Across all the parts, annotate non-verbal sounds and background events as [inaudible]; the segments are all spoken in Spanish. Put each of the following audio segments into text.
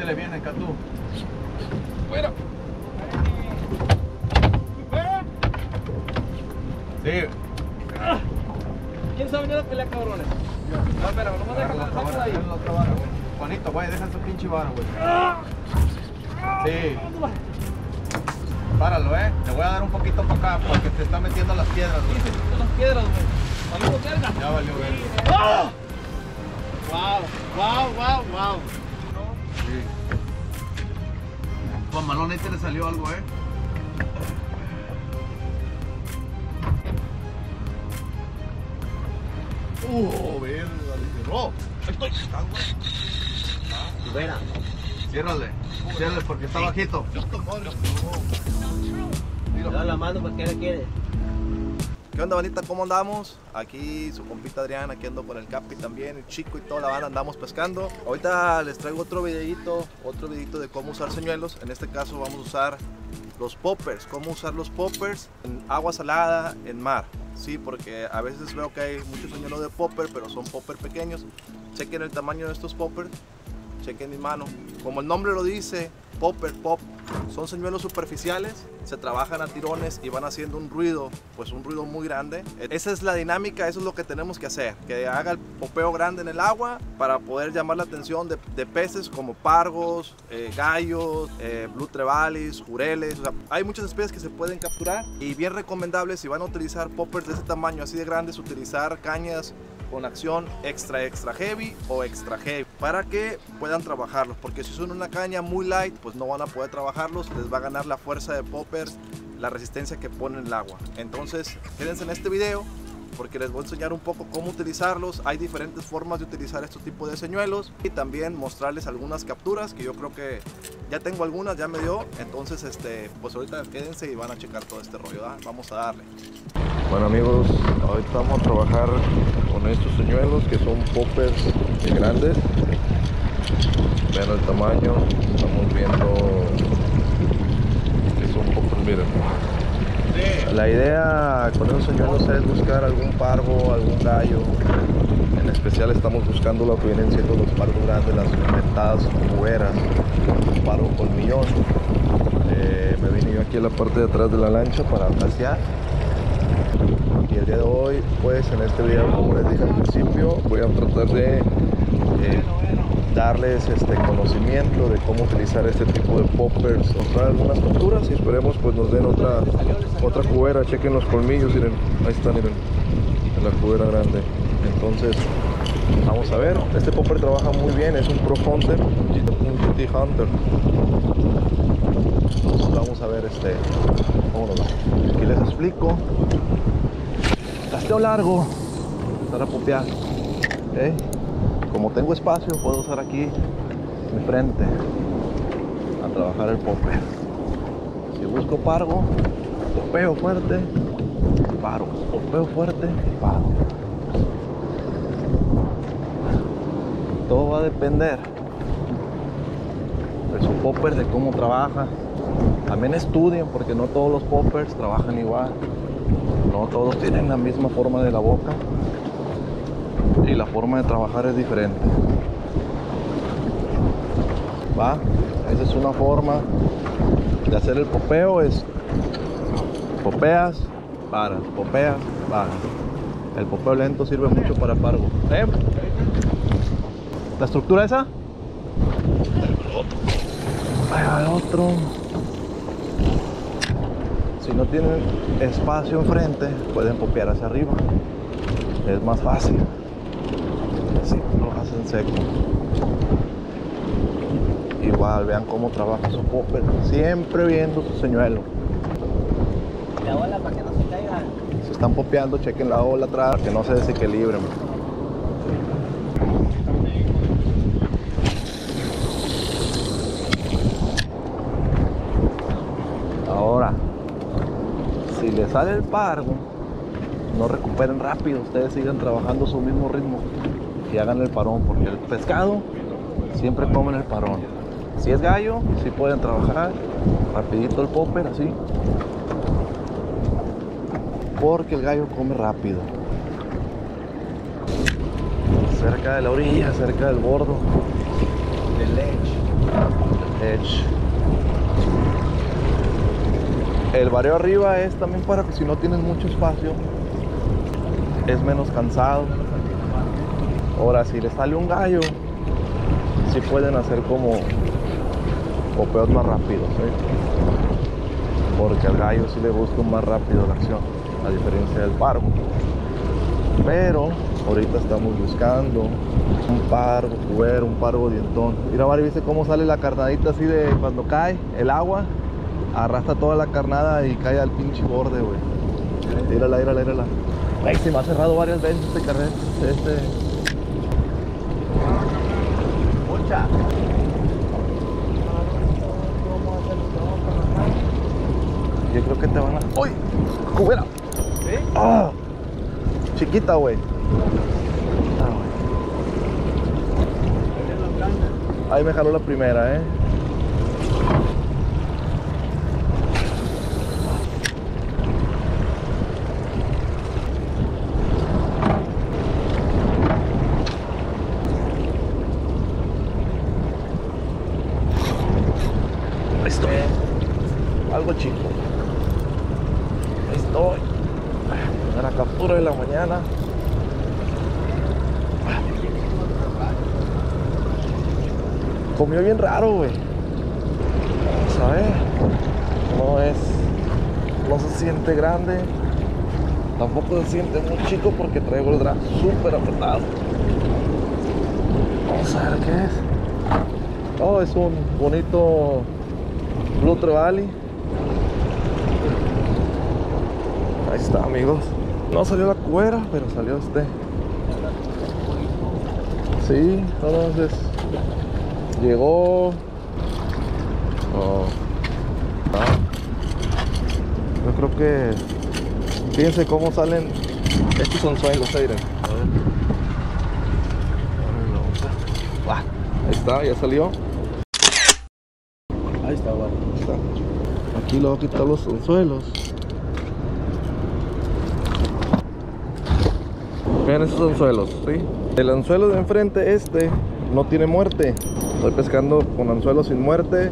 Métele bien acá tú. Fuera. Sí. ¿Quién sabe la pelea, cabrones? No, espera, nomás deja la deja ahí. la otra vara, güey. Juanito, güey, deja esa pinche vara, güey. Sí. Páralo, eh. Te voy a dar un poquito para acá porque te está metiendo las piedras, Sí, güey. se quitó las piedras, güey. Saludos, verga. Ya valió, güey. ¡Ah! Wow, wow, wow, wow. Sí. Juan Malón, ahí te le salió algo, eh. Uh, verga, le cerró. Estoy. Vera. Ciérrale, ciérrale porque está bajito. Da la mano porque le quiere. ¿Qué onda, bandita? ¿Cómo andamos? Aquí su compita Adrián, aquí ando con el Capi también, el chico y toda la banda andamos pescando. Ahorita les traigo otro videito, otro videito de cómo usar señuelos. En este caso vamos a usar los poppers, cómo usar los poppers en agua salada, en mar. Sí, porque a veces veo que hay muchos señuelos de popper, pero son popper pequeños. Chequen el tamaño de estos poppers, chequen mi mano. Como el nombre lo dice, popper, pop, son señuelos superficiales, se trabajan a tirones y van haciendo un ruido, pues un ruido muy grande. Esa es la dinámica, eso es lo que tenemos que hacer, que haga el popeo grande en el agua para poder llamar la atención de, peces como pargos, eh, gallos, eh, blue trevalis, jureles, hay muchas especies que se pueden capturar y bien recomendable si van a utilizar poppers de ese tamaño, así de grandes, utilizar cañas con acción extra extra heavy o extra heavy para que puedan trabajarlos porque si son una caña muy light pues no van a poder trabajarlos les va a ganar la fuerza de poppers la resistencia que pone el agua. Entonces quédense en este video porque les voy a enseñar un poco cómo utilizarlos hay diferentes formas de utilizar estos tipos de señuelos y también mostrarles algunas capturas que yo creo que ya tengo algunas ya me dio entonces este pues ahorita quédense y van a checar todo este rollo vamos a darle bueno amigos, ahorita vamos a trabajar con estos señuelos que son poppers grandes. Vean el tamaño, estamos viendo que son poppers, miren. La idea con esos señuelos es buscar algún parvo, algún gallo. En especial estamos buscando lo que vienen siendo los parvos grandes, las mentadas jugueras, parvo colmillón. Eh, me vine yo aquí a la parte de atrás de la lancha para pasear y el día de hoy pues en este video como les dije al principio voy a tratar de eh, darles este conocimiento de cómo utilizar este tipo de poppers mostrar algunas capturas y esperemos pues nos den otra otra cubera. Chequen los colmillos miren ahí está miren en la cubera grande. Entonces vamos a ver. Este popper trabaja muy bien es un pro hunter un GT hunter. Entonces vamos a ver este cómo nos va aquí les explico. Casteo largo. Para popear ¿ok? Como tengo espacio puedo usar aquí mi frente a trabajar el popper si busco pargo popeo fuerte paro. Popeo fuerte paro. Todo va a depender de su popper de cómo trabaja. También estudien porque no todos los poppers trabajan igual. No todos tienen la misma forma de la boca y la forma de trabajar es diferente. ¿Va? Esa es una forma de hacer el popeo, es popeas, paras, popeas, paras. El popeo lento sirve mucho para pargo. ¿Eh? ¿La estructura esa? Ahí va el otro si no tienen espacio enfrente pueden popear hacia arriba es más fácil seco. Igual vean cómo trabaja su popper siempre viendo su señuelo. La ola para que no se caiga. si están popeando chequen la ola atrás que no se desequilibren ahora si les sale el pargo, no recuperen rápido, ustedes sigan trabajando su mismo ritmo y hagan el parón, porque el pescado siempre comen el parón. Si es gallo, si pueden trabajar rapidito el popper así, porque el gallo come rápido. Cerca de la orilla, cerca del bordo, del edge. Edge. El barrio arriba es también para que si no tienes mucho espacio, es menos cansado. Ahora, si le sale un gallo, sí pueden hacer como popeos más rápidos, ¿eh? porque al gallo sí le gusta un más rápido la acción, a diferencia del parvo. Pero ahorita estamos buscando un parvo, cubero, un parvo dientón. Mira, Mari, ¿viste cómo sale la carnadita así de cuando cae el agua? Arrastra toda la carnada y cae al pinche borde, güey. Mírala, mírala, mírala. Ay, se me ha cerrado varias veces este carnet. Este. Yo creo que te van a. ¡Uy! ¡Cubera! ¡Ah! Chiquita. Ah, güey. Ahí me jaló la primera, eh. Ahí estoy. Algo chico. Ahí estoy. A la captura de la mañana. Comió bien raro, güey. Vamos a ver. No es. No se siente grande. Tampoco se siente muy chico porque traigo el brazo súper apretado. Vamos a ver qué es. Oh, es un bonito Blue Trevally. Ahí está, amigos. No salió la cuera, pero salió este. Sí, entonces llegó. Oh. Ah. Yo creo que. Fíjense cómo salen estos son suelos, miren. A ver. Ah, Ahí está, ya salió. Ahí está, bueno, ahí está. Aquí le voy a quitar los anzuelos. Vean esos anzuelos, ¿sí? El anzuelo de enfrente, este, no tiene muerte. Estoy pescando con anzuelos sin muerte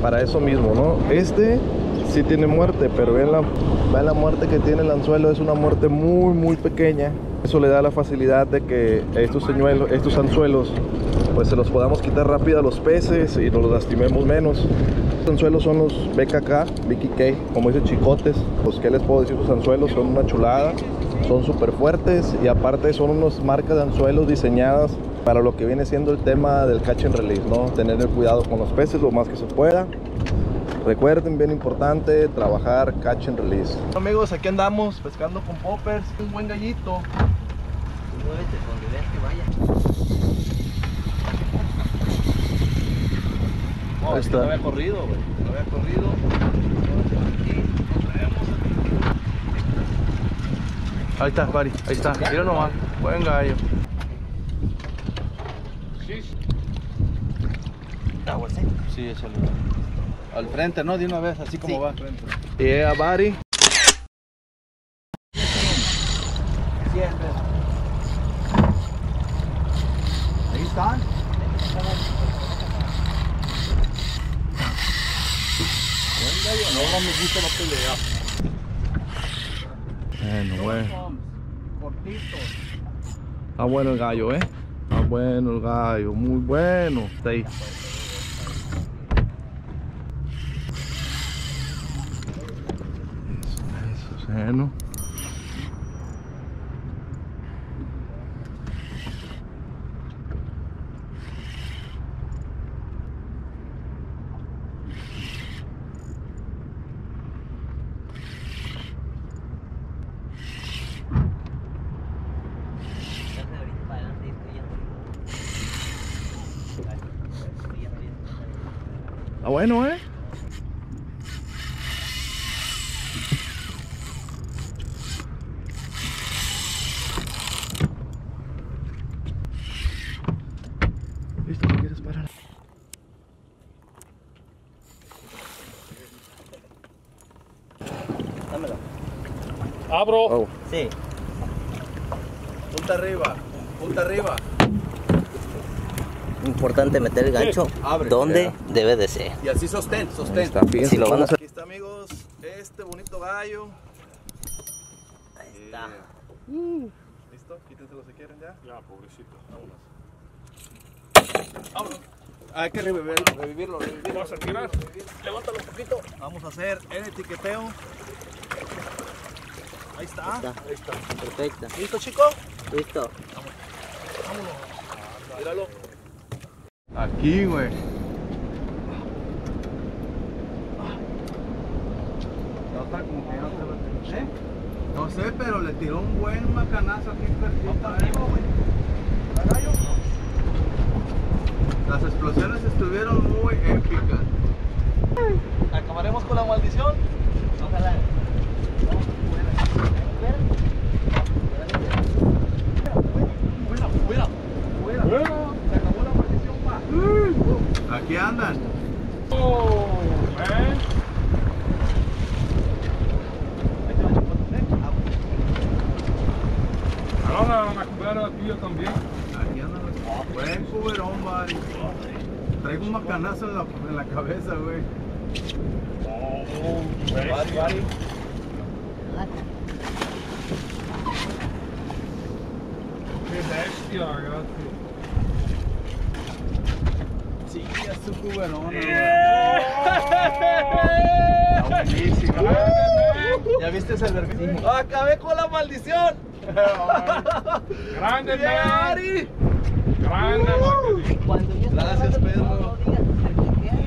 para eso mismo, ¿no? Este sí tiene muerte, pero vean la, vean la muerte que tiene el anzuelo, es una muerte muy, muy pequeña. Eso le da la facilidad de que estos, señuelos, estos anzuelos pues se los podamos quitar rápido a los peces y nos los lastimemos menos. Los anzuelos son los BKK, BKK, como dicen chicotes. Pues qué les puedo decir, los anzuelos son una chulada, son súper fuertes y aparte son unas marcas de anzuelos diseñadas para lo que viene siendo el tema del catch and release, ¿no? Tener el cuidado con los peces lo más que se pueda. Recuerden, bien importante, trabajar catch and release. Amigos, aquí andamos pescando con poppers, un buen gallito. Muévete donde veas que vaya. Ahí está. No había corrido, güey. No había corrido. Ahí está, Bari, ahí está. Mira nomás, buen gallo. Sí, échale. Al frente, ¿no? De una vez, así como va al frente. Yeah, Bari. Ahí están. No me gusta la pelea. Bueno, bueno. Cortitos. Está bueno el gallo, ¿eh? Bueno el gallo, muy bueno. Está ahí. Eso, eso, bueno. Está bueno, ¿eh? ¿Listo? ¿No quieres parar? Dámelo. Abro. Oh. Sí. Punta arriba. Punta arriba. Importante meter el gancho Abre. donde debe de ser. Y así sostén, sostén. Si lo van a Aquí está amigos, este bonito gallo. Ahí está. Eh, ¿Listo? Quítenselo si quieren ya. Ya, pobrecito. Hay que revivirlo, revivirlo, revivirlo. ¿Vas a tirar? Levántalo un poquito. Vamos a hacer el etiqueteo. Ahí está. Ahí está. Perfecto. ¿Listo, chico? Listo. Míralo. Aquí, güey. No está como que no se lo ¿Eh? No sé, pero le tiró un buen macanazo aquí cerquita. Las explosiones estuvieron muy épicas. Acabaremos con la maldición. Ojalá. Fuera, fuera, fuera. Se acabó la maldición, pa. Aquí andan. Oh, man. Ahora van a cobrar a tuya también. Aquí andan cuberón, buddy. Traigo un macanazo en la, en la cabeza, güey. Oh, Bari, bestia. Qué bestia, gracias. Sí, es su cuberón. ¿Ya viste ese vergüenza? Acabé con la maldición. [laughs] Grande, [laughs] man. Grande, Gracias, acerca.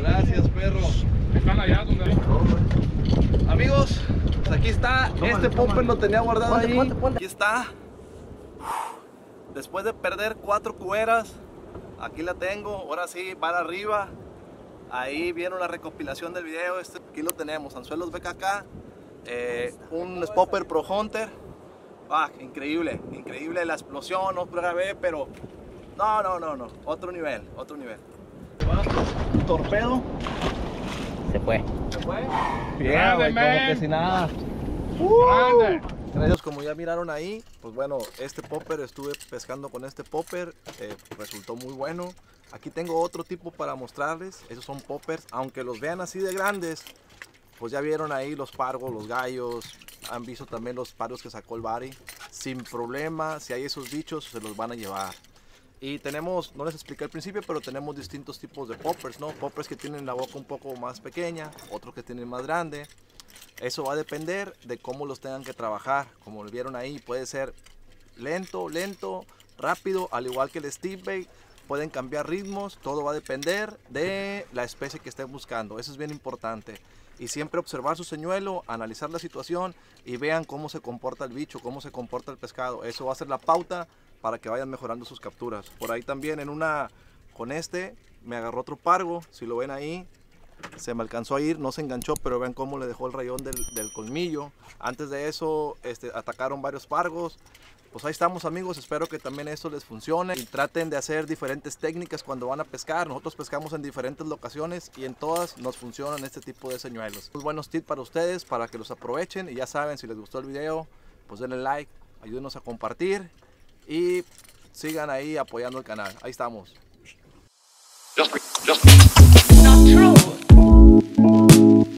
Gracias, perro. Están allá donde. Amigos, pues aquí está. Tómale, este popper tómale. lo tenía guardado Ponte, ahí. ponte, ponte. Aquí está. Después de perder cuatro cueras, aquí la tengo. Ahora sí, van arriba. Ahí vieron la recopilación del video. Este, aquí lo tenemos. Anzuelos BKK. eh, un Popper Pro Hunter. Ah, increíble, increíble la explosión. No grabé, pero no, no, no, no. Otro nivel, otro nivel. Torpedo. Se fue. ¿Se fue? Grande, man. nada. Grande. Gracias, como ya miraron ahí, pues bueno, este popper estuve pescando con este popper, eh, resultó muy bueno. Aquí tengo otro tipo para mostrarles, esos son poppers, aunque los vean así de grandes, pues ya vieron ahí los pargos, los gallos, han visto también los paros que sacó el Bari, sin problema, si hay esos bichos se los van a llevar. Y tenemos, no les expliqué al principio, pero tenemos distintos tipos de poppers, ¿no? Poppers que tienen la boca un poco más pequeña, otros que tienen más grande. Eso va a depender de cómo los tengan que trabajar. Como lo vieron ahí, puede ser lento, lento, rápido, al igual que el Steve Bait. Pueden cambiar ritmos, todo va a depender de la especie que estén buscando. Eso es bien importante. Y siempre observar su señuelo, analizar la situación y vean cómo se comporta el bicho, cómo se comporta el pescado. Eso va a ser la pauta para que vayan mejorando sus capturas. Por ahí también en una, con este, me agarró otro pargo. Si lo ven ahí, se me alcanzó a ir, no se enganchó, pero vean cómo le dejó el rayón del, colmillo. Antes de eso, este, atacaron varios pargos. Pues ahí estamos amigos, espero que también esto les funcione y traten de hacer diferentes técnicas cuando van a pescar. Nosotros pescamos en diferentes locaciones y en todas nos funcionan este tipo de señuelos. Unos buenos tips para ustedes, para que los aprovechen y ya saben, si les gustó el video, pues denle like, ayúdenos a compartir y sigan ahí apoyando el canal. Ahí estamos.